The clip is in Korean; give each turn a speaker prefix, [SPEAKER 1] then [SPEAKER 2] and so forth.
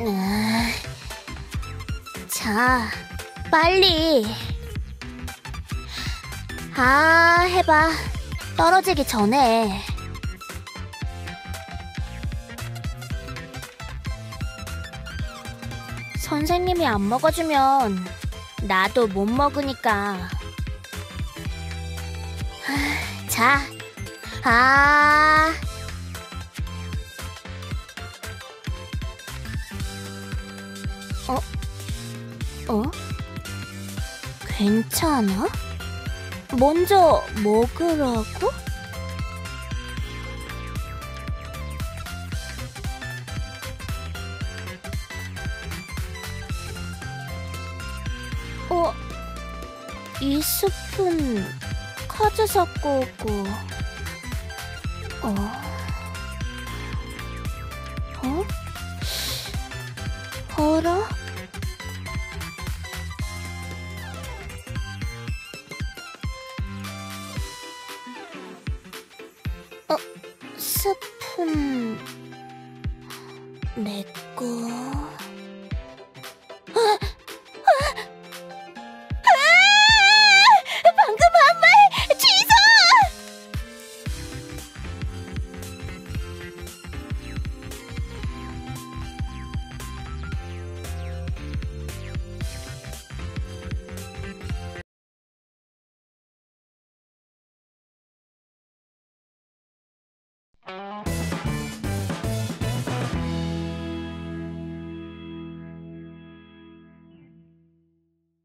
[SPEAKER 1] 아, 자, 빨리. 아, 해봐. 떨어지기 전에. 선생님이 안 먹어주면 나도 못 먹으니까. 하, 자, 아. 어? 어? 괜찮아? 먼저 먹으라고? 어? 이 숲은 카즈 사고고 어? 어? 어, 스푼 내 거. 아!